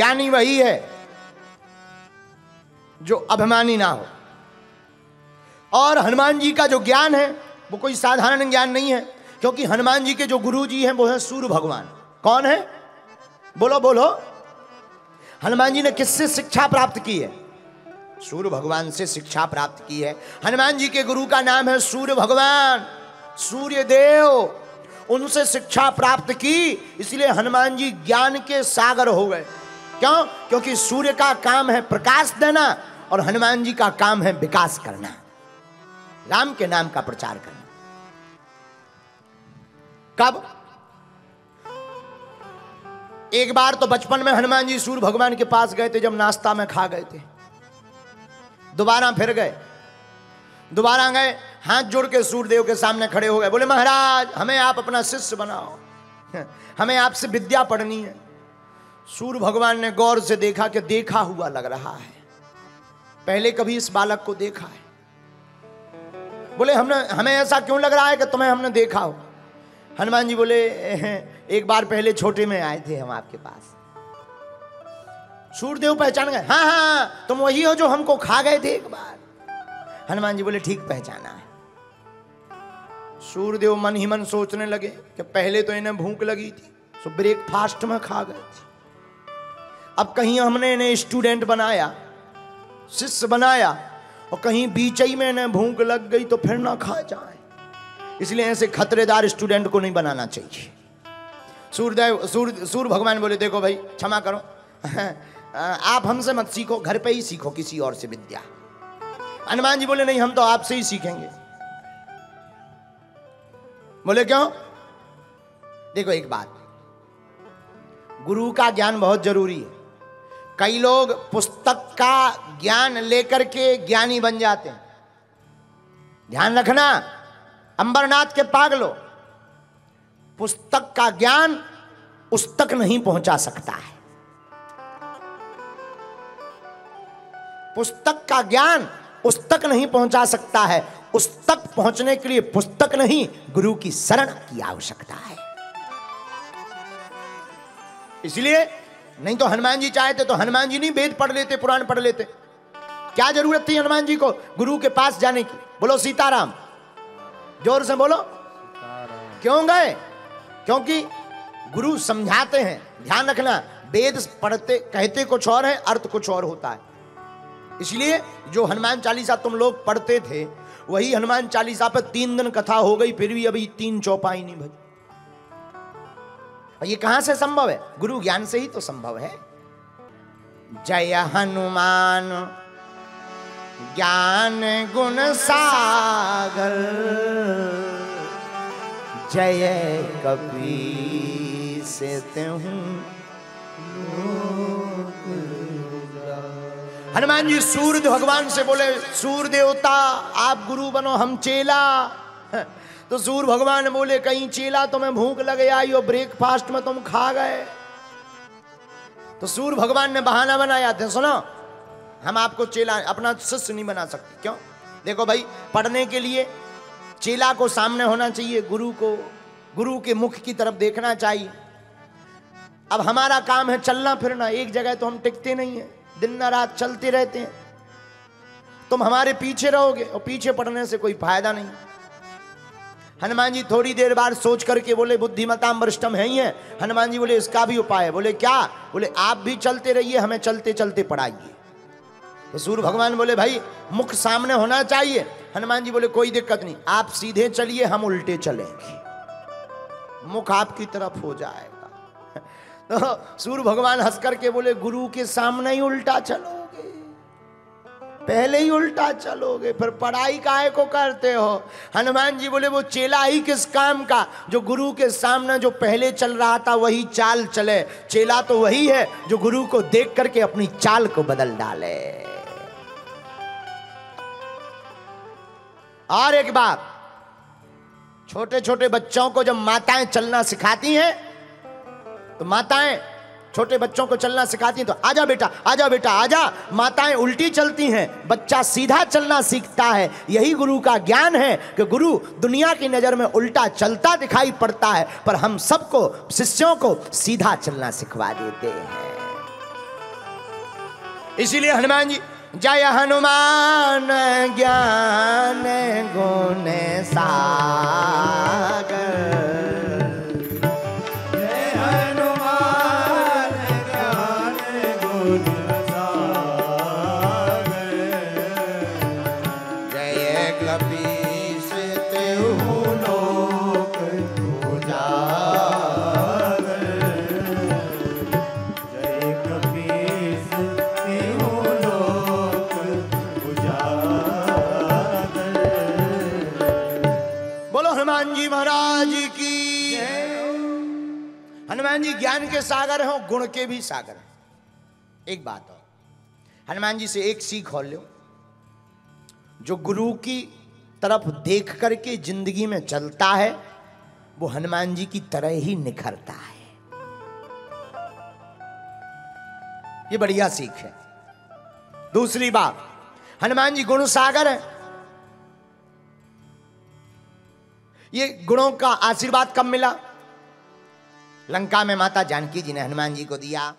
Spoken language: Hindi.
ज्ञानी वही है जो अभिमानी ना हो। और हनुमान जी का जो ज्ञान है, वो कोई साधारण ज्ञान नहीं है, क्योंकि हनुमान जी के जो गुरु जी हैं, वो है सूर्य भगवान। कौन है? बोलो बोलो। हनुमान जी ने किससे शिक्षा प्राप्त की है? सूर्य भगवान से शिक्षा प्राप्त की है। हनुमान जी के गुरु का नाम है सूर्य भगवान। सूर्य देव, उनसे शिक्षा प्राप्त की, इसलिए हनुमान जी ज्ञान के सागर हो गए। क्यों? क्योंकि सूर्य का काम है प्रकाश देना और हनुमान जी का काम है विकास करना। राम के नाम का प्रचार करना। कब? एक बार तो बचपन में हनुमान जी सूर्य भगवान के पास गए थे, जब नाश्ता में खा गए थे। दोबारा फिर गए। दोबारा गए, हाथ जोड़ के सूर्यदेव के सामने खड़े हो गए। बोले, महाराज, हमें आप अपना शिष्य बनाओ। हमें आपसे विद्या पढ़नी है। सूर्य भगवान ने गौर से देखा कि देखा हुआ लग रहा है। पहले कभी इस बालक को देखा है। बोले, हमने, हमें ऐसा क्यों लग रहा है कि तुम्हें हमने देखा हो? हनुमान जी बोले एक बार पहले छोटे में आए थे हम आपके पास। सूर्यदेव पहचान गए। हाँ हाँ तुम वही हो जो हमको खा गए थे एक बार। हनुमान जी बोले, ठीक पहचाना है। सूर्यदेव मन ही मन सोचने लगे कि पहले तो इन्हें भूख लगी थी तो ब्रेकफास्ट में खा गए थे। अब कहीं हमने इन्हें स्टूडेंट बनाया, शिष्य बनाया, और कहीं बीच ही में इन्हें भूख लग गई तो फिर ना खा जाए। इसलिए ऐसे खतरेदार स्टूडेंट को नहीं बनाना चाहिए। सूर्यदेव सूर्य सूर्य भगवान बोले, देखो भाई, क्षमा करो। आप हमसे मत सीखो, घर पे ही सीखो किसी और से विद्या। हनुमान जी बोले, नहीं, हम तो आपसे ही सीखेंगे। बोले, क्यों? देखो एक बात, गुरु का ज्ञान बहुत ज़रूरी है। कई लोग पुस्तक का ज्ञान लेकर के ज्ञानी बन जाते हैं। ध्यान रखना, अंबरनाथ के पागलो, पुस्तक का ज्ञान उस तक नहीं पहुँचा सकता है। पुस्तक का ज्ञान उस तक नहीं पहुँचा सकता है। उस तक पहुँचने के लिए पुस्तक नहीं, गुरु की शरण की आवश्यकता है। इसलिए नहीं तो हनुमान जी चाहते तो हनुमान जी नहीं वेद पढ़ लेते, पुराण पढ़ लेते। क्या ज़रूरत थी हनुमान जी को गुरु के पास जाने की? बोलो, सीताराम। ज़ोर से बोलो। क्यों गए? क्योंकि गुरु समझाते हैं। ध्यान रखना, वेद पढ़ते, कहते कुछ और है, अर्थ कुछ और होता है। इसलिए जो हनुमान चालीसा तुम लोग पढ़ते थे, वही हनुमान चालीसा पर तीन दिन कथा हो गई, फिर भी अभी तीन चौपाई नहीं भज ये कहाँ से संभव है? गुरु ज्ञान से ही तो संभव है। जय हनुमान, ज्ञान गुण सागर। जय कपी से हनुमान जी सूर्य भगवान से बोले, सूर्य देवता, आप गुरु बनो, हम चेला। तो सूर भगवान बोले, कहीं चेला तुम्हें भूख लगे आई और ब्रेकफास्ट में तुम खा गए। तो सूर्य भगवान ने बहाना बनाया थे सुनो, हम आपको चेला, अपना शिष्य नहीं बना सकते। क्यों? देखो भाई, पढ़ने के लिए चेला को सामने होना चाहिए, गुरु को, गुरु के मुख की तरफ़ देखना चाहिए। अब हमारा काम है चलना फिरना, एक जगह तो हम टिकते नहीं है, दिन न रात चलते रहते हैं। तुम हमारे पीछे रहोगे और पीछे पड़ने से कोई फ़ायदा नहीं। हनुमान जी थोड़ी देर बाद सोच करके बोले बुद्धिमताम वरिष्ठम है ही है। हनुमान जी बोले, इसका भी उपाय है। बोले, क्या? बोले, आप भी चलते रहिए, हमें चलते चलते पढ़ाइए। तो सूर्य भगवान बोले, भाई, मुख सामने होना चाहिए। हनुमान जी बोले, कोई दिक्कत नहीं, आप सीधे चलिए, हम उल्टे चलेंगे। मुख आपकी तरफ़ हो जाएगा। तो सूर्य भगवान हंस करके बोले, गुरु के सामने ही उल्टा चलोगे पहले ही उल्टा चलोगे, फिर पढ़ाई काहे को करते हो? हनुमान जी बोले, वो चेला ही किस काम का? जो गुरु के सामने जो पहले चल रहा था, वही चाल चले। चेला तो वही है जो गुरु को देख करके अपनी चाल को बदल डाले। और एक बात छोटे छोटे बच्चों को जब माताएँ चलना सिखाती हैं तो माताएँ छोटे बच्चों को चलना सिखाती हैं तो आजा बेटा आजा बेटा आजा माताएँ उल्टी चलती हैं, बच्चा सीधा चलना सीखता है। यही गुरु का ज्ञान है कि गुरु दुनिया की नज़र में उल्टा चलता दिखाई पड़ता है, पर हम सबको, शिष्यों को सीधा चलना सिखवा देते हैं। इसीलिए हनुमान जी, जय हनुमान, ज्ञान गुण सागर हनुमान जी ज्ञान के सागर हैं गुण के भी सागर हैं। एक बात और। हनुमान जी से एक सीख और लो। जो गुरु की तरफ़ देख करके ज़िंदगी में चलता है, वो हनुमान जी की तरह ही निखरता है। ये बढ़िया सीख है। दूसरी बात, हनुमान जी गुण सागर है। ये गुणों का आशीर्वाद कब मिला? लंका में माता जानकी जी ने हनुमान जी को दिया।